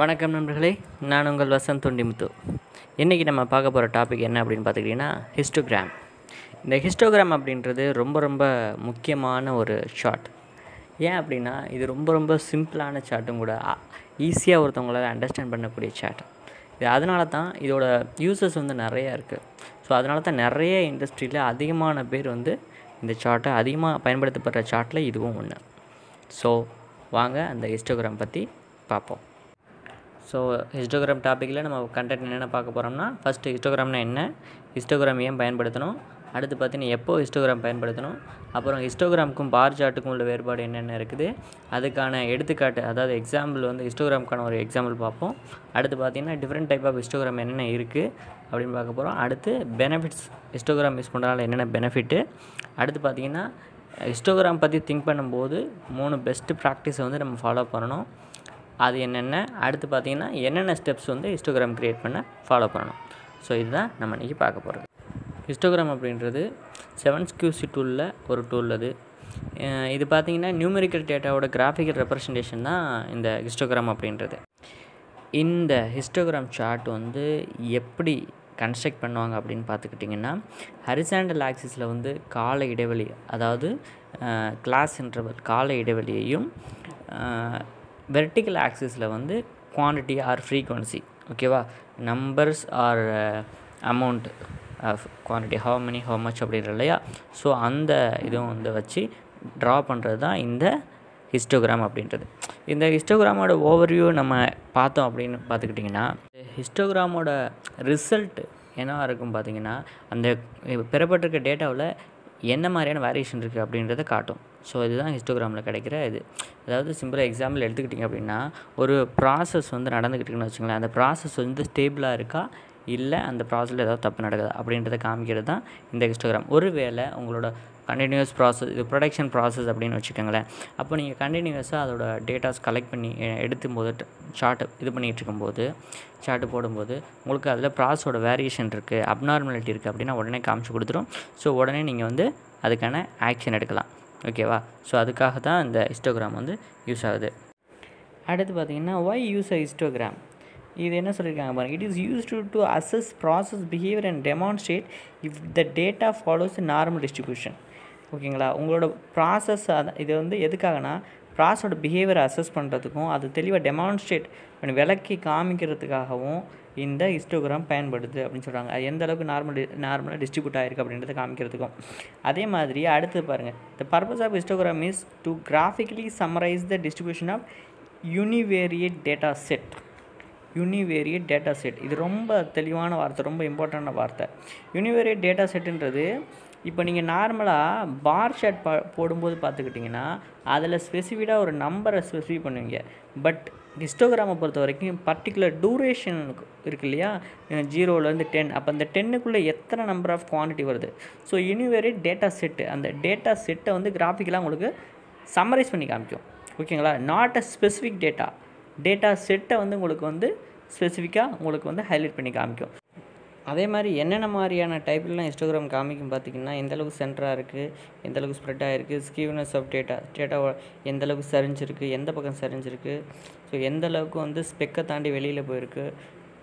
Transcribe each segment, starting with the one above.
வணக்கம் நண்பர்களே நான் உங்கள் வசந்த் தொண்டிமுத்து. இன்றைக்கி நம்ம பார்க்க போகிற டாபிக் என்ன அப்படின்னு பார்த்துக்கிட்டிங்கன்னா ஹிஸ்டோகிராம் இந்த ஹிஸ்டோகிராம் அப்படின்றது ரொம்ப ரொம்ப முக்கியமான ஒரு ஷார்ட் ஏன் அப்படின்னா இது ரொம்ப ரொம்ப சிம்பிளான சார்ட்டும் கூட ஈஸியாக ஒருத்தவங்களால் அண்டர்ஸ்டாண்ட் பண்ணக்கூடிய சார்ட் இது அதனால தான் இதோட யூசஸ் வந்து நிறையா இருக்குது ஸோ அதனால தான் நிறைய இண்டஸ்ட்ரியில் அதிகமான பேர் வந்து இந்த சார்ட்டை அதிகமாக பயன்படுத்தப்படுற சார்ட்டில் இதுவும் ஒன்று ஸோ வாங்க அந்த ஹிஸ்டோகிராம் பற்றி பார்ப்போம். ஸோ ஹிஸ்டோகிராம் டாப்பிக்கில் நம்ம கண்டென்ட் என்னென்ன பார்க்க போகிறோம்னா ஃபஸ்ட்டு ஹிஸ்டோகிராம்னா என்ன? ஹிஸ்டோகிராம் ஏன் பயன்படுத்தணும்? அடுத்து பார்த்தீங்கன்னா எப்போ ஹிஸ்டோகிராம் பயன்படுத்தணும்? அப்புறம் ஹிஸ்டோகிராமுக்கும் பார் சார்ட்டுக்கும் உள்ள வேறுபாடு என்னென்ன இருக்குது? அதுக்கான எடுத்துக்காட்டு அதாவது எக்ஸாம்பிள் வந்து ஹிஸ்டோகிராமுக்கான ஒரு எக்ஸாம்பிள் பார்ப்போம். அடுத்து பார்த்தீங்கன்னா டிஃப்ரெண்ட் டைப் ஆஃப் ஹிஸ்டோகிராம் என்னென்ன இருக்குது அப்படின்னு பார்க்க போகிறோம் அடுத்து பெனிஃபிட்ஸ் ஹிஸ்டோகிராம் யூஸ் பண்ணுறதுனால என்னென்ன பெனிஃபிட்டு அடுத்து பார்த்தீங்கன்னா ஹிஸ்டோகிராம் பற்றி திங்க் பண்ணும்போது மூணு பெஸ்ட்டு ப்ராக்டிஸை வந்து நம்ம ஃபாலோ பண்ணணும். அது என்னென்ன? அடுத்து பார்த்திங்கன்னா என்னென்ன ஸ்டெப்ஸ் வந்து ஹிஸ்டோகிராம் க்ரியேட் பண்ண ஃபாலோ பண்ணணும். ஸோ இதுதான் நம்ம இன்றைக்கி பார்க்க போகிறது ஹிஸ்டோகிராம் அப்படின்றது செவன்ஸ் கியூசி டூலில் ஒரு டூல் அது. இது பார்த்தீங்கன்னா நியூமெரிக்கல் டேட்டாவோட கிராஃபிக்கல் ரெப்ரசன்டேஷன் தான் இந்த ஹிஸ்டோகிராம் அப்படின்றது. இந்த ஹிஸ்டோகிராம் சார்ட் வந்து எப்படி கன்ஸ்ட்ரக்ட் பண்ணுவாங்க அப்படின்னு பார்த்துக்கிட்டிங்கன்னா ஹரிசாண்டல் ஆக்சிஸில் வந்து கால இடைவெளி அதாவது கிளாஸ் இன்டர்வல் கால இடைவெளியையும் வெர்டிக்கல் ஆக்சிஸில் வந்து குவான்டிட்டி ஆர் ஃப்ரீக்வன்சி ஓகேவா numbers or amount quantity how many how much அப்படின்ற இல்லையா? ஸோ அந்த இதுவும் வந்து வச்சு ட்ரா பண்ணுறது தான் இந்த ஹிஸ்டோகிராம் அப்படின்றது. இந்த ஹிஸ்டோகிராமோட ஓவர்வியூ நம்ம பார்த்தோம் அப்படின்னு பார்த்துக்கிட்டிங்கன்னா ஹிஸ்டோகிராமோட ரிசல்ட் என்னவா இருக்கும் பார்த்தீங்கன்னா அந்த பெறப்பட்டிருக்க டேட்டாவில் என்ன மாதிரியான வேரியேஷன் இருக்குது அப்படின்றத காட்டும். ஸோ இதுதான் ஹிஸ்டோகிராமில் கிடைக்கிற இது. அதாவது சிம்பிளாக எக்ஸாம்பிள் எடுத்துக்கிட்டிங்க அப்படின்னா ஒரு ப்ராசஸ் வந்து நடந்துக்கிட்டு இருக்குன்னு வச்சுங்களேன். அந்த ப்ராசஸ் வந்து ஸ்டேபிளாக இருக்கா? இல்லை அந்த ப்ராசஸில் ஏதாவது தப்பு நடக்குதா? அப்படின்றத காமிக்கிறது தான் இந்த ஹிஸ்டோகிராம் ஒருவேளை உங்களோட கண்டினியூஸ் ப்ராசஸ் இது ப்ரொடக்ஷன் ப்ராசஸ் அப்படின்னு வச்சுக்கோங்களேன். அப்போ நீங்கள் கண்டினியூஸாக அதோட டேட்டாஸ் கலெக்ட் பண்ணி எடுத்தும்போது எடுத்தும் போது சார்ட்டு இது பண்ணிகிட்டு இருக்கும்போது சார்ட்டு போடும்போது உங்களுக்கு அதில் ப்ராசஸோட வேரியேஷன் இருக்குது அப்நார்மாலிட்டி இருக்குது அப்படின்னா உடனே காமிச்சு கொடுத்துரும். ஸோ உடனே நீங்கள் வந்து அதுக்கான ஆக்ஷன் எடுக்கலாம். ஓகேவா? ஸோ அதுக்காக தான் இந்த ஹிஸ்டோகிராம் வந்து யூஸ் ஆகுது. அடுத்து பார்த்தீங்கன்னா ஒய் யூஸ் அ ஹிஸ்டோகிராம் இது என்ன சொல்லியிருக்காங்க பாருங்கள் it is use to to assess process behaviour and demonstrate if the data follows normal distribution ஓகேங்களா? உங்களோட ப்ராசஸ் அதான் இது வந்து எதுக்காகனா ப்ராசஸோட பிஹேவியரை அசஸ் பண்ணுறதுக்கும் அது தெளிவாக டெமான்ஸ்ட்ரேட் விளக்கி காமிக்கிறதுக்காகவும் இந்த ஹிஸ்டோகிராம் பயன்படுது அப்படின்னு சொல்கிறாங்க அது எந்த அளவுக்கு நார்மல் நார்மலாக டிஸ்ட்ரிபியூட் ஆகிருக்கு அப்படின்றத காமிக்கிறதுக்கும். அதே மாதிரி அடுத்து பாருங்கள் the purpose of histogram is to graphically summarise the distribution of univariate data set univariate data set இது ரொம்ப தெளிவான வார்த்தை ரொம்ப இம்பார்ட்டண்டான வார்த்தை. யூனிவேரியட் டேட்டா செட்டுன்றது இப்போ நீங்கள் நார்மலாக பார் சார்ட் பா போடும்போது பார்த்துக்கிட்டிங்கன்னா அதில் ஸ்பெசிஃபிக்காக ஒரு நம்பரை ஸ்பெசிஃபை பண்ணுவீங்க. பட் ஹிஸ்டோகிராமை பொறுத்த வரைக்கும் பர்டிகுலர் டூரேஷன் இருக்குது இல்லையா? ஜீரோலேருந்து டென் அப்போ அந்த டென்னுக்குள்ளே எத்தனை நம்பர் ஆஃப் குவான்டிட்டி வருது? ஸோ யூனிவேரியட் டேட்டா செட்டு அந்த டேட்டா செட்டை வந்து கிராஃபிக்கலாக உங்களுக்கு சம்மரைஸ் பண்ணி காமிக்கும். ஓகேங்களா not a specific data data செட்டை வந்து உங்களுக்கு வந்து ஸ்பெசிஃபிக்காக உங்களுக்கு வந்து ஹைலைட் பண்ணி காமிக்கும். அதே மாதிரி என்னென்ன மாதிரியான டைப்லலாம் ஹிஸ்டோகிராம் காமிக்கும் பார்த்தீங்கன்னா எந்தளவுக்கு சென்டராக இருக்குது எந்தளவுக்கு ஸ்ப்ரெட் ஆகிருக்கு ஸ்கீவ்னஸ் ஆஃப் டேட்டா டேட்டா எந்தளவுக்கு சரிஞ்சிருக்கு எந்த பக்கம் சரிஞ்சிருக்கு ஸோ எந்தளவுக்கு வந்து ஸ்பெக்கை தாண்டி வெளியில் போயிருக்கு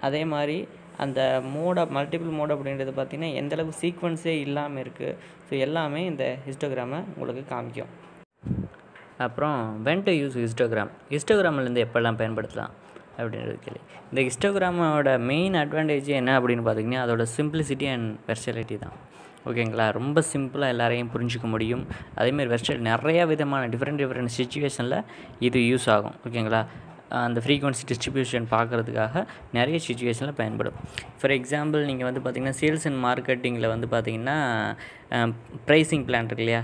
அதே மாதிரி அந்த மோட மல்டிபிள் மோட் அப்படின்றது பார்த்திங்கன்னா எந்த அளவுக்கு சீக்வன்ஸே இல்லாமல் இருக்குது ஸோ எல்லாமே இந்த ஹிஸ்டோகிராமை உங்களுக்கு காமிக்கும். அப்புறம் வென் டு யூஸ் ஹிஸ்டோகிராம் ஹிஸ்டோகிராமிலேருந்து எப்போல்லாம் பயன்படுத்தலாம்? அப்படின்றது கேள்வி. இந்த ஹிஸ்டோகிராமோட மெயின் அட்வான்டேஜ் என்ன அப்படின்னு பார்த்தீங்கன்னா அதோட சிம்பிளிசிட்டி அண்ட் வெர்சலிட்டி தான். ஓகேங்களா? ரொம்ப சிம்பிளாக எல்லாரையும் புரிஞ்சிக்க முடியும். அதேமாரி வெர்சல் நிறையா விதமான டிஃப்ரெண்ட் டிஃப்ரெண்ட் சுச்சுவேஷனில் இது யூஸ் ஆகும். ஓகேங்களா? அந்த ஃப்ரீக்வன்சி டிஸ்ட்ரிபியூஷன் பார்க்குறதுக்காக நிறைய சுச்சுவேஷனில் பயன்படும். ஃபார் எக்ஸாம்பிள் நீங்கள் வந்து பார்த்தீங்கன்னா சேல்ஸ் அண்ட் மார்க்கெட்டிங்கில் வந்து பார்த்திங்கன்னா ப்ரைஸிங் பிளான் இருக்கு இல்லையா?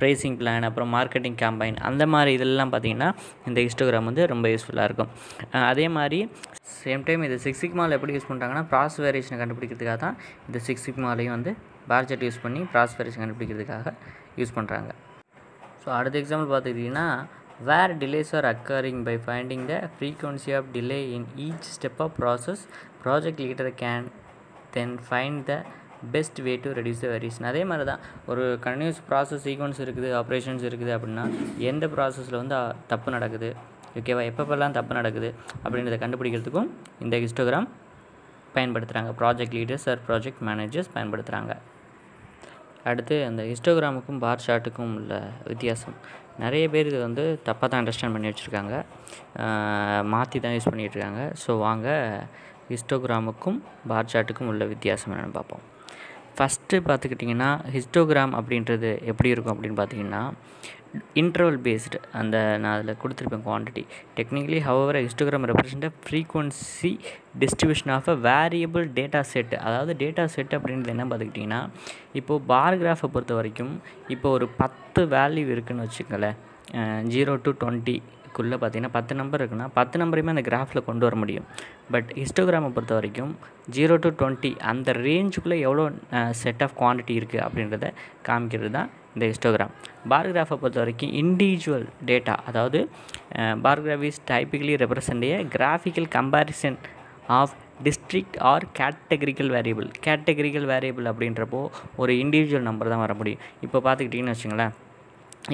ப்ரைஸிங் பிளான் அப்புறம் மார்க்கெட்டிங் கேம்பைன் அந்த மாதிரி இதெல்லாம் பார்த்தீங்கன்னா இந்த ஹிஸ்டோகிராம் வந்து ரொம்ப யூஸ்ஃபுல்லாக இருக்கும். அதே மாதிரி சேம் டைம் இது சிக்ஸ் சிக்மாவில் எப்படி யூஸ் பண்ணுறாங்கன்னா ப்ராஸ் வேரியேஷனை கண்டுபிடிக்கிறதுக்காக தான் இந்த சிக்ஸ் சிக்மாலையும் வந்து பார்ஜெட் யூஸ் பண்ணி ப்ராஸ் வேரியேஷன் கண்டுபிடிக்கிறதுக்காக யூஸ் பண்ணுறாங்க ஸோ அடுத்த எக்ஸாம்பிள் பார்த்துக்கிட்டிங்கன்னா where delays are occurring by finding the frequency of delay in each step of process. Project leader can then find the best way to reduce the variation அதே மாதிரி தான் ஒரு continuous process sequence இருக்குது operations இருக்குது அப்படின்னா எந்த ப்ராசஸில் வந்து தப்பு நடக்குது? ஓகேவா எப்பப்பெல்லாம் தப்பு நடக்குது? அப்படின்றத கண்டுபிடிக்கிறதுக்கும் இந்த ஹிஸ்டோகிராம் பயன்படுத்துகிறாங்க project leaders or project managers பயன்படுத்துகிறாங்க அடுத்து அந்த ஹிஸ்டோகிராமுக்கும் பார் சார்ட்டுக்கும் உள்ள வித்தியாசம். நிறைய பேர் இது வந்து தப்பாக தான் அண்டர்ஸ்டாண்ட் பண்ணி வச்சுருக்காங்க. மாற்றி தான் யூஸ் பண்ணிகிட்ருக்காங்க ஸோ வாங்க ஹிஸ்டோகிராமுக்கும் பார் சார்ட்டுக்கும் உள்ள வித்தியாசம் என்னென்னு பார்ப்போம். ஃபஸ்ட்டு பார்த்துக்கிட்டிங்கன்னா ஹிஸ்டோகிராம் அப்படின்றது எப்படி இருக்கும் அப்படின்னு பார்த்தீங்கன்னா இன்டர்வல் பேஸ்டு அந்த நான் அதில் கொடுத்துருப்பேன் quantity technically our histogram represent frequency distribution of a variable data set அதாவது டேட்டா செட் அப்படின்றது என்ன பார்த்துக்கிட்டிங்கன்னா இப்போது பார் கிராஃபை பொறுத்த வரைக்கும் இப்போ ஒரு பத்து வேல்யூ இருக்குதுன்னு வச்சுக்கோங்களேன். ஜீரோ டு குள்ளே பார்த்தீங்கன்னா பத்து நம்பர் இருக்குன்னா பத்து நம்பரையுமே அந்த கிராஃபில் கொண்டு வர முடியும். பட் ஹிஸ்டோகிராமை பொறுத்த வரைக்கும் ஜீரோ டு டுவெண்ட்டி அந்த ரேஞ்சுக்குள்ளே எவ்வளோ செட் ஆஃப் குவான்டிட்டி இருக்குது அப்படின்றத காமிக்கிறது தான் இந்த ஹிஸ்டோகிராம் பார்கிராஃபை பொறுத்த வரைக்கும் இண்டிவிஜுவல் டேட்டா அதாவது bar graph is typically represent a graphical comparison of district or categorical variable categorical variable அப்படின்றப்போ ஒரு இண்டிவிஜுவல் நம்பர் தான் வர முடியும். இப்போ பார்த்துக்கிட்டிங்கன்னு வச்சுங்களேன்.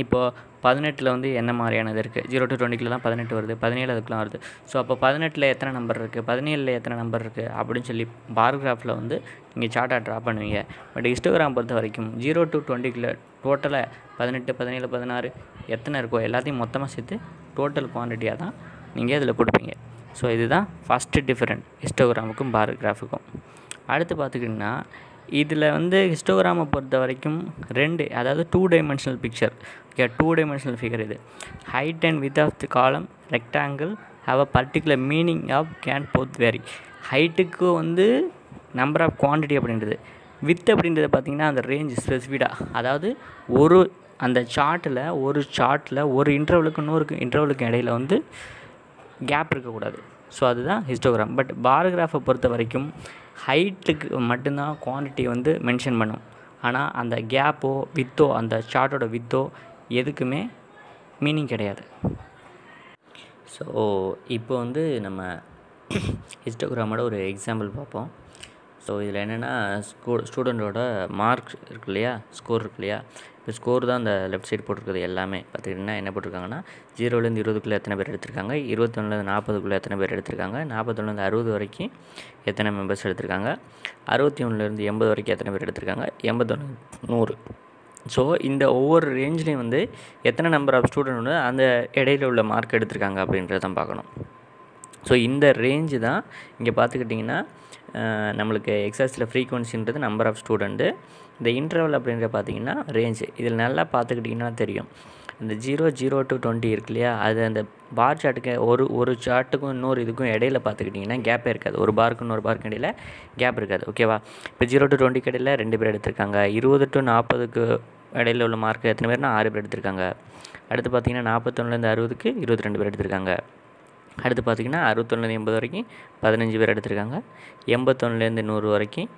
இப்போது பதினெட்டில் வந்து என்ன மாதிரியானது இருக்குது ஜீரோ டு டுவெண்ட்டிக்குள்ள தான் பதினெட்டு வருது பதினேழு அதுக்குலாம் வருது. ஸோ அப்போ பதினெட்டில் எத்தனை நம்பர் இருக்குது பதினேழில் எத்தனை நம்பர் இருக்குது அப்படின்னு சொல்லி பார்கிராஃபில் வந்து நீங்கள் சார்ட்டாக ட்ரா பண்ணுவீங்க. பட் ஹிஸ்டோகிராம் பொறுத்த வரைக்கும் ஜீரோ டு டுவெண்ட்டிக்குள்ள டோட்டலாக பதினெட்டு பதினேழு பதினாறு எத்தனை இருக்கோ எல்லாத்தையும் மொத்தமாக சேர்த்து டோட்டல் குவான்டிட்டியாக தான் நீங்கள் இதில் கொடுப்பீங்க. ஸோ இதுதான் ஃபஸ்ட்டு டிஃப்ரெண்ட் ஹிஸ்டோகிராமுக்கும் பாரோகிராஃபுக்கும் அடுத்து பார்த்துக்கிட்டிங்கன்னா இதில் வந்து ஹிஸ்டோகிராமை பொறுத்த வரைக்கும் ரெண்டு அதாவது two dimensional picture okay two dimensional figure இது. Height and width of the column rectangle have a particular meaning of can both vary ஹைட்டுக்கு வந்து நம்பர் ஆஃப் குவான்டிட்டி அப்படின்றது. வித் அப்படின்றது பார்த்திங்கன்னா அந்த ரேஞ்ச் ஸ்பெசிஃபிக்காக அதாவது ஒரு அந்த சார்ட்டில் ஒரு சார்ட்டில் ஒரு இன்டர்வலுக்கு இன்னொரு இன்டர்வலுக்கு இடையில வந்து கேப் இருக்கக்கூடாது. ஸோ அதுதான் ஹிஸ்டோகிராம் பட் பாரோகிராஃபை பொறுத்த வரைக்கும் ஹைட்டுக்கு மட்டும்தான் குவான்டிட்டி வந்து மென்ஷன் பண்ணும். ஆனால் அந்த கேப்போ வித்தோ அந்த ஷார்ட்டோட வித்தோ எதுக்குமே மீனிங் கிடையாது. ஸோ இப்போ வந்து நம்ம ஹிஸ்டோகிராமோட ஒரு எக்ஸாம்பிள் பார்ப்போம். ஸோ இதில் என்னென்னா ஸ்கூ ஸ்டூடெண்ட்டோட மார்க் இருக்கு இல்லையா? ஸ்கோர் இருக்கு இல்லையா? இப்போ ஸ்கோர் தான் அந்த லெஃப்ட் சைடு போட்டிருக்கிறது எல்லாமே. பார்த்துக்கிட்டிங்கன்னா என்ன போட்டிருக்காங்கன்னா ஜீரோலேருந்து இருபதுக்குள்ளே எத்தனை பேர் எடுத்திருக்காங்க? இருபத்தொன்னுலேருந்து நாற்பதுக்குள்ளே எத்தனை பேர் எடுத்திருக்காங்க? நாற்பத்தொன்னுலேருந்து அறுபது வரைக்கும் எத்தனை மெம்பர்ஸ் எடுத்திருக்காங்க? அறுபத்தி ஒன்றுலேருந்து எண்பது வரைக்கும் எத்தனை பேர் எடுத்திருக்காங்க? எண்பத்தொன்று நூறு. ஸோ இந்த ஒவ்வொரு ரேஞ்ச்லேயும் வந்து எத்தனை நம்பர் ஆஃப் ஸ்டூடெண்ட் வந்து அந்த இடையில உள்ள மார்க் எடுத்திருக்காங்க அப்படின்றத தான் பார்க்கணும். ஸோ இந்த ரேஞ்சு தான் இங்கே பார்த்துக்கிட்டிங்கன்னா நம்மளுக்கு எக்ஸாஸில் ஃப்ரீக்குவன்சின்றது நம்பர் ஆஃப் ஸ்டூடெண்ட்டு இந்த இன்டர்வல் அப்படின்ற பார்த்தீங்கன்னா ரேஞ்சு இதில் நல்லா பார்த்துக்கிட்டிங்கன்னா தெரியும். இந்த ஜீரோ ஜீரோ டு டுவெண்ட்டி இருக்கு இல்லையா? அது அந்த பார் சார்ட்டுக்கு ஒரு ஒரு சார்ட்டுக்கும் இன்னொரு இதுக்கும் இடையில பார்த்துக்கிட்டிங்கன்னா கேப்பே இருக்காது. ஒரு பார்க்கு இன்னொரு பார்க்கு இடையில கேப் இருக்காது. ஓகேவா இப்போ ஜீரோ டு டுவெண்ட்டிக்கு இடையில ரெண்டு பேர் எடுத்திருக்காங்க. இருபது டு நாற்பதுக்கு இடையில உள்ள மார்க் எத்தனை பேர்னா ஆறு பேர் எடுத்திருக்காங்க. அடுத்து பார்த்தீங்கன்னா நாற்பத்தொன்னுலேருந்து அறுபதுக்கு இருபத்தி ரெண்டு பேர் எடுத்திருக்காங்க. அடுத்து பார்த்திங்கன்னா அறுபத்தொன்னுலேருந்து எண்பது வரைக்கும் பதினஞ்சு பேர் எடுத்திருக்காங்க. எண்பத்தொன்னுலேருந்து நூறு வரைக்கும்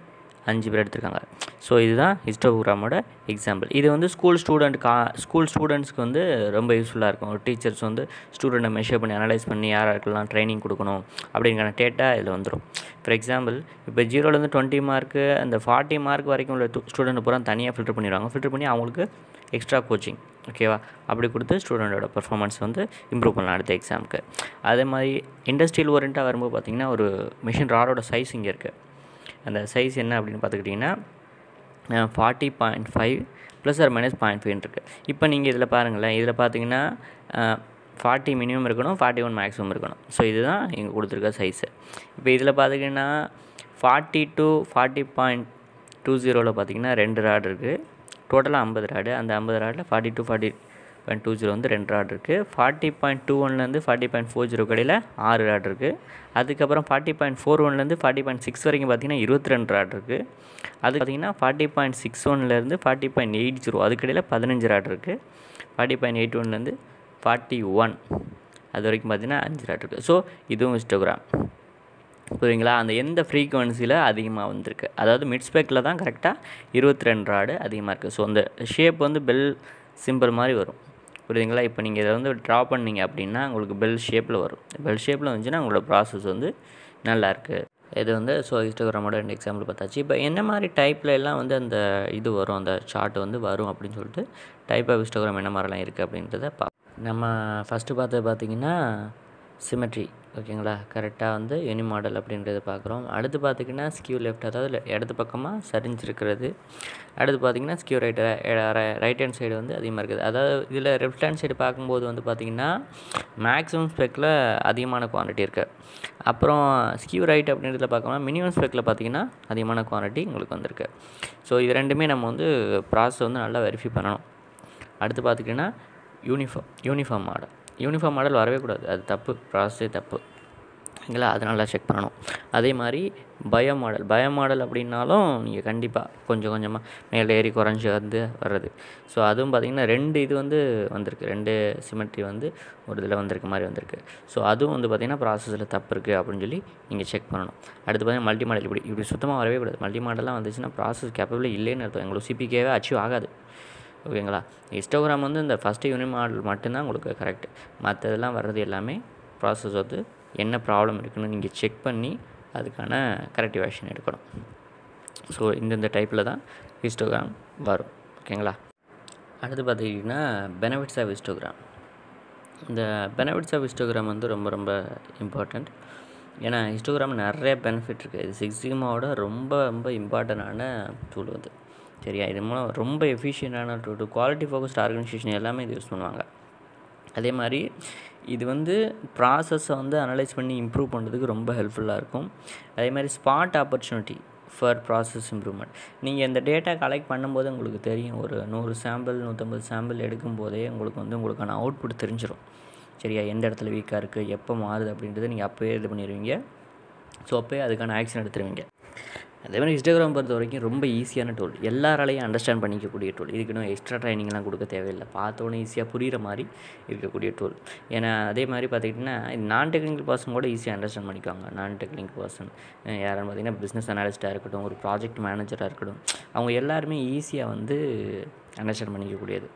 அஞ்சு பேர் எடுத்திருக்காங்க. ஸோ இதுதான் ஹிஸ்டோகிராமோட எக்ஸாம்பிள் இது வந்து ஸ்கூல் ஸ்டூடெண்ட் கா ஸ்கூல் ஸ்டூடெண்ட்ஸ்க்கு வந்து ரொம்ப யூஸ்ஃபுல்லாக இருக்கும். ஒரு டீச்சர்ஸ் வந்து ஸ்டூடெண்ட்டை மெஷர் பண்ணி அனலைஸ் பண்ணி யாருக்கெல்லாம் ட்ரைனிங் கொடுக்கணும் அப்படிங்கிற டேட்டா இதில் வந்துடும் ஃபார் எக்ஸாம்பிள் இப்போ ஜீரோலேருந்து டுவெண்ட்டி மார்க்கு அந்த ஃபார்ட்டி மார்க் வரைக்கும் உள்ள ஸ்டூடெண்ட் பூரா தனியாக ஃபில்டர் பண்ணிடுவாங்க. ஃபில்டர் பண்ணி அவங்களுக்கு எக்ஸ்ட்ரா கோச்சிங் ஓகேவா அப்படி கொடுத்து ஸ்டூடெண்ட்டோட பர்ஃபார்மன்ஸ் வந்து இம்ப்ரூவ் பண்ணலாம் அடுத்த எக்ஸாமுக்கு அதே மாதிரி இண்டஸ்ட்ரியல் ஓரியண்ட்டாக வரும்போது பார்த்திங்கன்னா ஒரு மிஷின் ராடோட சைஸ் இங்கே இருக்குது அந்த சைஸ் என்ன அப்படின்னு பார்த்துக்கிட்டிங்கன்னா forty point five plus or minus point ஃபைவ்னு இருக்குது இப்போ நீங்கள் இதில் பாருங்களேன். இதில் பார்த்தீங்கன்னா ஃபார்ட்டி மினிமம் இருக்கணும் ஃபார்ட்டி ஒன் மேக்ஸிமம் இருக்கணும். ஸோ இதுதான் இங்கே கொடுத்துருக்க சைஸு இப்போ இதில் பார்த்திங்கன்னா forty two forty point two ஜீரோவில் பார்த்திங்கன்னா ரெண்டு ராடு இருக்குது டோட்டலாக ஐம்பது ராடு அந்த ஐம்பது ராடில் forty two forty point two zero வந்து ரெண்டு ராட் இருக்குது ஃபார்ட்டி பாயிண்ட் டூ ஒன்லேருந்து ஃபார்ட்டி பாயிண்ட் ஃபோர் ஜீரோ கடையில் ஆறு ராட் இருக்குது அதுக்கப்புறம் ஃபார்ட்டி பாயிண்ட் ஃபோர் ஒன்லேருந்து ஃபார்ட்டி பாயிண்ட் சிக்ஸ் வரைக்கும் பார்த்திங்கன்னா இருபத்தி ரெண்டு ராட் இருக்குது அது பார்த்திங்கன்னா ஃபார்ட்டி பாயிண்ட் சிக்ஸ் ஒன்லேருந்து ஃபார்ட்டி பாயிண்ட் எயிட் ஜீரோ அதுக்கடையில் பதினஞ்சு ராட் இருக்குது ஃபார்ட்டி பாயிண்ட் எயிட் ஒன்லேருந்து ஃபார்ட்டி ஒன் அது வரைக்கும் பார்த்திங்கன்னா அஞ்சு ராட் இருக்குது ஸோ இதுவும் ஹிஸ்டோகிராம் புரியுங்களா அந்த எந்த ஃப்ரீக்குவன்சியில் அதிகமாக வந்திருக்கு? அதாவது மிட் ஸ்பெக்கில் தான் கரெக்டாக இருபத்தி ரெண்டு ராடு அதிகமாக இருக்குது ஸோ அந்த ஷேப் வந்து பெல் சிம்பிள் மாதிரி வரும். புரியுதுங்களா? இப்போ நீங்கள் இதை வந்து ட்ரா பண்ணீங்க அப்படின்னா உங்களுக்கு பெல் ஷேப்பில் வரும். பெல் ஷேப்பில் வந்துச்சுன்னா உங்களோட ப்ராசஸ் வந்து நல்லாயிருக்கு இது வந்து ஸோ ஹிஸ்டோகிராமோட ரெண்டு எக்ஸாம்பிள் பார்த்தாச்சு. இப்போ என்ன மாதிரி டைப்பில் எல்லாம் வந்து அந்த இது வரும்? அந்த சார்ட் வந்து வரும் அப்படின்னு சொல்லிட்டு டைப் ஆஃப் ஹிஸ்டோகிராம் என்ன மாதிரிலாம் இருக்குது அப்படின்றத பா நம்ம ஃபஸ்ட்டு பார்த்தது பார்த்திங்கன்னா சிமெட்ரி ஓகேங்களா? கரெக்டாக வந்து யூனி மாடல் அப்படின்றத பார்க்குறோம் அடுத்து பார்த்திங்கன்னா ஸ்கியூ லெஃப்ட் அதாவது இடது பக்கமாக சரிஞ்சிருக்கிறது. அடுத்து பார்த்திங்கன்னா skew right right hand side வந்து அதிகமாக இருக்குது. அதாவது இதில் லெஃப்ட் ஹேண்ட் சைடு பார்க்கும்போது வந்து பார்த்திங்கன்னா மேக்ஸிமம் ஸ்பெக்கில் அதிகமான குவான்டிட்டி இருக்குது அப்புறம் ஸ்கியூ ரைட் அப்படின்றத பார்க்கணும்னா மினிமம் ஸ்பெக்கில் பார்த்தீங்கன்னா அதிகமான குவான்டிட்டி உங்களுக்கு வந்திருக்கு. ஸோ இது ரெண்டுமே நம்ம வந்து ப்ராசஸ் வந்து நல்லா வெரிஃபை பண்ணணும். அடுத்து பார்த்திங்கன்னா uniform uniform model uniform model வரவே கூடாது. அது தப்பு. ப்ராசஸே தப்பு. ஓகேங்களா அது நல்லா செக் பண்ணணும். அதே மாதிரி பயோ மாடல் பயோ மாடல் அப்படின்னாலும் நீங்கள் கண்டிப்பாக கொஞ்சம் கொஞ்சமாக மேலே ஏறி குறைஞ்சி வந்து வர்றது. ஸோ அதுவும் பார்த்திங்கன்னா ரெண்டு இது வந்து வந்திருக்கு. ரெண்டு சிமெட்ரி வந்து ஒரு இதில் வந்திருக்க மாதிரி வந்திருக்கு. ஸோ அதுவும் வந்து பார்த்திங்கன்னா ப்ராசஸில் தப்பு இருக்குது அப்படின்னு சொல்லி நீங்கள் செக் பண்ணணும். அடுத்து பார்த்தீங்கன்னா மல்டி மாடல் இப்படி இப்படி சுத்தமாக வரவே கூடாது. மல்டி மாடல்லாம் வந்துச்சுன்னா ப்ராசஸ் கேப்பபிள் இல்லைன்னு அர்த்தம். எங்களுக்கு சிபிகேவே அச்சீவ் ஆகாது. ஓகேங்களா? ஹிஸ்டோகிராம் வந்து இந்த ஃபஸ்ட்டு யூனிட் மாடல் மட்டும்தான் உங்களுக்கு கரெக்ட் மற்றதெல்லாம் வர்றது எல்லாமே ப்ராசஸ் வந்து என்ன ப்ராப்ளம் இருக்குன்னு நீங்கள் செக் பண்ணி அதுக்கான கரெக்டிவ் ஆக்ஷன் எடுக்கணும். ஸோ இந்தந்த டைப்பில் தான் ஹிஸ்டோகிராம் வரும். ஓகேங்களா? அடுத்து பார்த்துக்கிட்டிங்கன்னா பெனிஃபிட்ஸ் ஆஃப் ஹிஸ்டோகிராம் இந்த பெனிஃபிட்ஸ் ஆஃப் ஹிஸ்டோகிராம் வந்து ரொம்ப ரொம்ப இம்பார்ட்டண்ட் ஏன்னா ஹிஸ்டோகிராம் நிறைய பெனிஃபிட் இருக்குது இது சிக்ஸ் ரொம்ப ரொம்ப இம்பார்ட்டண்டான டூல் வந்து. சரியா இது மூலம் ரொம்ப எஃபிஷியண்டான டூ குவாலிட்டி ஃபோக்கஸ்ட் ஆர்கனைசேஷன் எல்லாமே இது யூஸ் பண்ணுவாங்க. அதே மாதிரி இது வந்து ப்ராசஸை வந்து அனலைஸ் பண்ணி இம்ப்ரூவ் பண்ணுறதுக்கு ரொம்ப ஹெல்ப்ஃபுல்லாக இருக்கும். அதே மாதிரி spot opportunity for process improvement நீங்கள் இந்த டேட்டா கலெக்ட் பண்ணும்போது உங்களுக்கு தெரியும் ஒரு நூறு சாம்பிள் நூற்றம்பது சாம்பிள் எடுக்கும்போதே உங்களுக்கு வந்து உங்களுக்கான அவுட்புட் தெரிஞ்சிடும் சரியா? எந்த இடத்துல வீக்காக இருக்குது எப்போ மாறுது அப்படின்றத நீங்கள் அப்போயே இது பண்ணிடுவீங்க ஸோ அப்போயே அதுக்கான ஆக்ஷன் எடுத்துருவீங்க. அதே மாதிரி இன்ஸ்டாகிராம் பொறுத்த வரைக்கும் ரொம்ப ஈஸியான டூல் எல்லாராலையும் அண்டர்ஸ்டாண்ட் பண்ணிக்கக்கூடிய டூல் இதுக்குன்னு எக்ஸ்ட்ரா ட்ரைனிங்லாம் கொடுக்க தேவையில்லை. பார்த்தோன்னே ஈஸியாக புரிகிற மாதிரி இருக்கக்கூடிய டூல் ஏன்னா அதே மாதிரி பார்த்துக்கிட்டிங்கன்னா நான் டெக்னிக்கல் பர்சன் கூட ஈஸியாக அண்டர்ஸ்டாண்ட் பண்ணிக்குவாங்க. நான் டெக்னிக்கல் பர்சன் யாருன்னு பார்த்தீங்கன்னா பிஸ்னஸ் அனாலிஸ்ட்டாக இருக்கட்டும் ஒரு ப்ராஜெக்ட் மேனேஜராக இருக்கட்டும். அவங்க எல்லாருமே ஈஸியாக வந்து அண்டர்ஸ்டாண்ட் பண்ணிக்கக்கூடியது.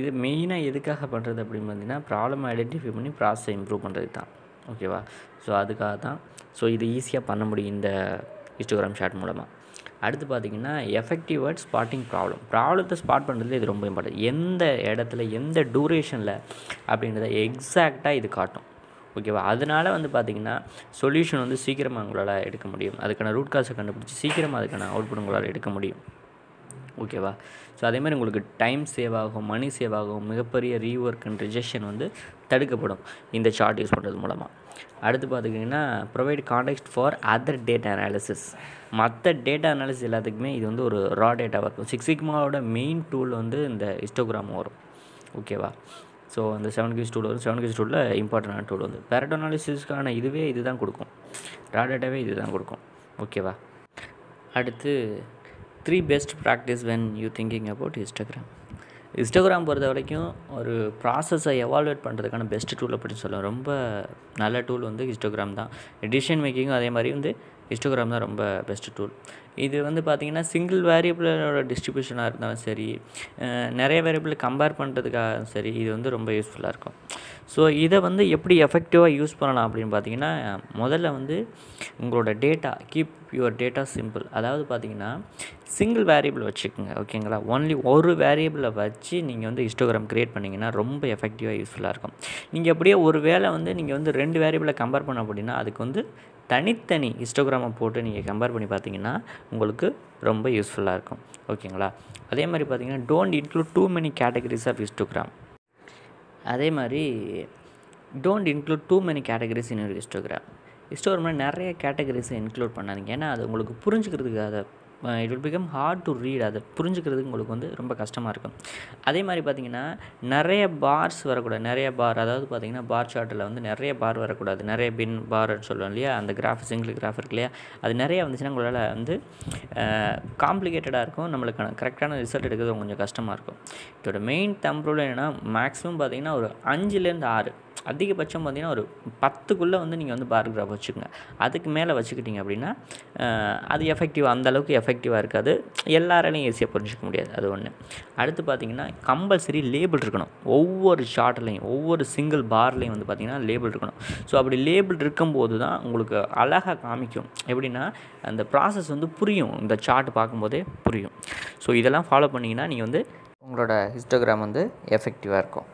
இது மெயினாக எதுக்காக பண்ணுறது அப்படின்னு பார்த்தீங்கன்னா ப்ராப்ளம் ஐடென்டிஃபை பண்ணி ப்ராசஸை இம்ப்ரூவ் பண்ணுறது தான். ஓகேவா ஸோ அதுக்காக தான் ஸோ இது ஈஸியாக பண்ண முடியும் இந்த ஹிஸ்டோகிராம் ஷாட் மூலமாக அடுத்து பார்த்தீங்கன்னா எஃபெக்டிவ் அட் ஸ்பாட்டிங் ப்ராப்ளம் ப்ராப்ளத்தை ஸ்பாட் பண்ணுறது இது ரொம்ப இம்பார்ட்டன்ட் எந்த இடத்துல எந்த டூரேஷனில் அப்படின்றத எக்ஸாக்டாக இது காட்டும். ஓகேவா அதனால் வந்து பார்த்திங்கன்னா சொல்யூஷன் வந்து சீக்கிரமாக உங்களால் எடுக்க முடியும். அதுக்கான ரூட் காசை கண்டுபிடிச்சி சீக்கிரமாக அதுக்கான அவுட்புட் உங்களால் எடுக்க முடியும். ஓகேவா? ஸோ அதே மாதிரி உங்களுக்கு டைம் சேவ் ஆகும் மணி சேவ் ஆகும் மிகப்பெரிய ரீஒர்க் அண்ட் ரிஜெக்ஷன் வந்து தடுக்கப்படும் இந்த சார்ட் யூஸ் பண்ணுறது மூலமாக அடுத்து பார்த்துக்கிட்டிங்கன்னா provide context for other data analysis மற்ற டேட்டா அனாலிசிஸ் எல்லாத்துக்குமே இது வந்து ஒரு ரா டேட்டாவாக இருக்கும் சிக்ஸ் சிக்மாவோட மெயின் டூல் வந்து இந்த ஹிஸ்டோகிராம் வரும். ஓகேவா? ஸோ அந்த செவன் கிஸ் டூல் வரும். செவன் கிஸ் டூலில் இம்பார்ட்டண்டான டூல் வந்து. பேரட் அனாலிசிஸ்க்கான இதுவே இது தான் கொடுக்கும். ரா டேட்டாவே இது தான் கொடுக்கும். ஓகேவா? அடுத்து three best practice when you thinking about Instagram Instagram பொறுத்த வரைக்கும் ஒரு ப்ராசஸை எவால்வேட் பண்ணுறதுக்கான பெஸ்ட் டூல் அப்படின்னு சொல்லுவேன் ரொம்ப நல்ல டூல் வந்து இன்ஸ்டாகிராம் தான். டிசிஷன் மேக்கிங்கும் அதே மாதிரி வந்து ஹிஸ்டோகிராம் தான் ரொம்ப பெஸ்ட்டு டூல் இது வந்து பார்த்திங்கன்னா சிங்கிள் வேரியபிளோட டிஸ்ட்ரிபியூஷனாக இருந்தாலும் சரி நிறைய வேரியபிள் கம்பேர் பண்ணுறதுக்காக சரி இது வந்து ரொம்ப யூஸ்ஃபுல்லாக இருக்கும். ஸோ இதை வந்து எப்படி எஃபெக்டிவாக யூஸ் பண்ணலாம் அப்படின்னு பார்த்தீங்கன்னா முதல்ல வந்து உங்களோட data keep your data simple அதாவது பார்த்தீங்கன்னா சிங்கிள் வேரியபிள் வச்சுக்கோங்க ஓகேங்களா? ஒன்லி ஒரு வேரியபிளை வச்சு நீங்கள் வந்து ஹிஸ்டோகிராம் க்ரியேட் பண்ணிங்கன்னா ரொம்ப எஃபெக்டிவாக யூஸ்ஃபுல்லாக இருக்கும். நீங்கள் அப்படியே ஒரு வேளை வந்து நீங்கள் வந்து ரெண்டு வேரியபிளை கம்பேர் பண்ண அப்படின்னா அதுக்கு வந்து தனித்தனி ஹிஸ்டோகிராமை போட்டு நீங்கள் கம்பேர் பண்ணி பார்த்தீங்கன்னா உங்களுக்கு ரொம்ப யூஸ்ஃபுல்லாக இருக்கும். ஓகேங்களா? அதே மாதிரி பார்த்தீங்கன்னா don't include too many categories of histogram அதே மாதிரி don't include too many categories in histogram ஹிஸ்டோகிராமில் நிறைய கேட்டகரிஸை இன்க்ளூட் பண்ணாதீங்க. ஏன்னா அது உங்களுக்கு புரிஞ்சுக்கிறதுக்கு அதை it will become hard to read அதை புரிஞ்சுக்கிறதுக்கு உங்களுக்கு வந்து ரொம்ப கஷ்டமாக இருக்கும். அதே மாதிரி பார்த்தீங்கன்னா நிறைய பார்ஸ் வரக்கூடாது. நிறைய பார் அதாவது பார்த்தீங்கன்னா பார் சார்ட்டில் வந்து நிறைய பார் வரக்கூடாது. நிறைய பின் பார்ன்னு சொல்லுவோம் இல்லையா? அந்த கிராஃப் சிங்கிள் கிராஃப் இருக்கு இல்லையா? அது நிறைய வந்துச்சுன்னா உங்களால் வந்து காம்ப்ளிகேட்டடாக இருக்கும். நம்மளுக்கான கரெக்டான ரிசல்ட் எடுக்கிறது கொஞ்சம் கஷ்டமாக இருக்கும். இதோட மெயின் தம்ப்ரூல் என்னென்னா மேக்ஸிமம் பார்த்தீங்கன்னா ஒரு அஞ்சுலேருந்து ஆறு. அதிகபட்சம் பார்த்தீங்கன்னா ஒரு பத்துக்குள்ளே வந்து நீங்கள் வந்து பார் வச்சுக்கோங்க. அதுக்கு மேலே வச்சுக்கிட்டிங்க அப்படின்னா அது எஃபெக்டிவாக அந்தளவுக்கு எஃபெக்டிவாக இருக்காது. எல்லாராலையும் ஈஸியாக புரிஞ்சிக்க முடியாது. அது ஒன்று அடுத்து பார்த்தீங்கன்னா கம்பல்சரி லேபிள் இருக்கணும். ஒவ்வொரு ஷார்ட்லேயும் ஒவ்வொரு சிங்கிள் பார்லையும் வந்து பார்த்தீங்கன்னா லேபிள் இருக்கணும். ஸோ அப்படி லேபிள் இருக்கும்போது தான் உங்களுக்கு அழகாக காமிக்கும். எப்படின்னா அந்த ப்ராசஸ் வந்து புரியும். இந்த சார்ட் பார்க்கும்போதே புரியும். ஸோ இதெல்லாம் ஃபாலோ பண்ணிங்கன்னா நீங்கள் வந்து உங்களோட ஹிஸ்டோகிராம் வந்து எஃபெக்டிவாக இருக்கும்.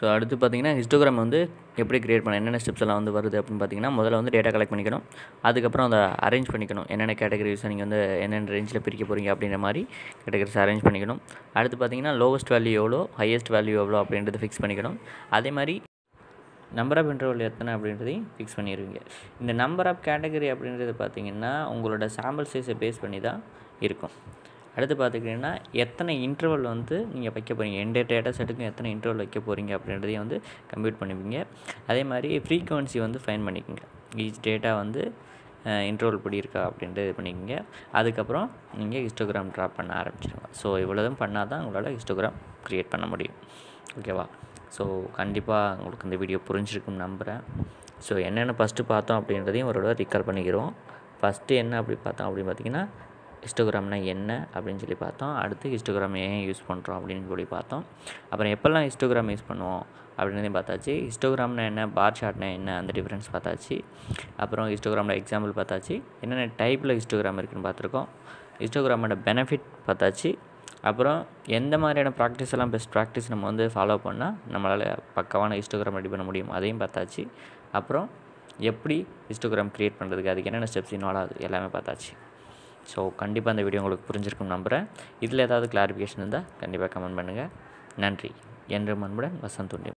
ஸோ அடுத்து பார்த்தீங்கன்னா ஹிஸ்டோகிராம் வந்து எப்படி கிரியேட் பண்ண என்னென்ன ஸ்டெப்ஸ் எல்லாம் வந்து வருது அப்படின்னு பார்த்தீங்கன்னா முதல்ல வந்து டேட்டா கலெக்ட் பண்ணிக்கணும். அதுக்கப்புறம் அதை அரேஞ்ச் பண்ணிக்கணும். என்னென்ன கேட்டகரிஸ் நீங்கள் வந்து என்னென்ன ரேஞ்சில் பிரிக்க போகிறீங்க அப்படின்ற மாதிரி கேட்டகரிஸ் அரேஞ்ச் பண்ணிக்கணும். அடுத்து பார்த்தீங்கன்னா லோவஸ்ட் வேல்யூ எவ்வளோ ஹையஸ்ட் வேல்யூ எவ்வளோ அப்படின்றத ஃபிக்ஸ் பண்ணிக்கணும். அதே மாதிரி நம்பர் ஆஃப் இன்டர்வல் எத்தனை அப்படின்றதையும் ஃபிக்ஸ் பண்ணிடுவீங்க. இந்த நம்பர் ஆஃப் கேட்டகரி அப்படின்றது பார்த்தீங்கன்னா உங்களோட சாம்பிள் சைஸை பேஸ் பண்ணி தான் இருக்கும். அடுத்து பார்த்துக்கிட்டிங்கன்னா எத்தனை இன்டர்வல் வந்து நீங்கள் வைக்க போகிறீங்க எந்த டேட்டா செட்டுக்கும் எத்தனை இன்டர்வல் வைக்க போகிறீங்க அப்படின்றதையும் வந்து கம்ப்யூட் பண்ணுவீங்க அதே மாதிரி ஃப்ரீக்குவன்சி வந்து ஃபைன் பண்ணிக்கோங்க. ஈச் டேட்டா வந்து இன்டர்வல் படி இருக்கா அப்படின்ட்டு இது பண்ணிக்கோங்க. அதுக்கப்புறம் நீங்கள் ஹிஸ்டோகிராம் ட்ரா பண்ண ஆரம்பிச்சிடுங்க. ஸோ இவ்வளோதும் பண்ணால் தான் உங்களால் ஹிஸ்டோகிராம் க்ரியேட் பண்ண முடியும். ஓகேவா ஸோ கண்டிப்பாக உங்களுக்கு இந்த வீடியோ புரிஞ்சிருக்கும் நம்புகிறேன் ஸோ என்னென்ன ஃபஸ்ட்டு பார்த்தோம் அப்படின்றதையும் ஒரு ரிகால் பண்ணிக்கிறோம். ஃபஸ்ட்டு என்ன அப்படி பார்த்தோம் அப்படின்னு பார்த்தீங்கன்னா ஹிஸ்டோகிராம்னா என்ன அப்படின்னு சொல்லி பார்த்தோம். அடுத்து ஹிஸ்டோகிராம் ஏன் யூஸ் பண்ணுறோம் அப்படின்னு சொல்லி பார்த்தோம். அப்புறம் எப்போல்லாம் ஹிஸ்டோகிராம் யூஸ் பண்ணுவோம் அப்படின்றதையும் பார்த்தாச்சு. ஹிஸ்டோகிராம்னா என்ன பார் சார்ட்னா என்ன அந்த டிஃப்ரென்ஸ் பார்த்தாச்சு. அப்புறம் ஹிஸ்டோகிராமில் எக்ஸாம்பிள் பார்த்தாச்சு. என்னென்ன டைப்பில் ஹிஸ்டோகிராம் இருக்குதுன்னு பார்த்துருக்கோம். ஹிஸ்டோகிராமோட பெனிஃபிட் பார்த்தாச்சு. அப்புறம் எந்த மாதிரியான ப்ராக்டிஸ் எல்லாம் பெஸ்ட் ப்ராக்டிஸ் நம்ம வந்து ஃபாலோ பண்ணால் நம்மளால் பக்கவான ஹிஸ்டோகிராம் ரெடி பண்ண முடியும் அதையும் பார்த்தாச்சு. அப்புறம் எப்படி ஹிஸ்டோகிராம் க்ரியேட் பண்ணுறதுக்கு அதுக்கு என்னென்ன ஸ்டெப்ஸ் இன்வால்வ் ஆகுது எல்லாமே பார்த்தாச்சு. ஸோ கண்டிப்பாக அந்த வீடியோ உங்களுக்கு புரிஞ்சிருக்கும் நம்புகிறேன் இதில் ஏதாவது கிளாரிஃபிகேஷன் இருந்தால் கண்டிப்பாக கமெண்ட் பண்ணுங்கள் நன்றி. என்று அன்புடன் வசந்த் உண்டி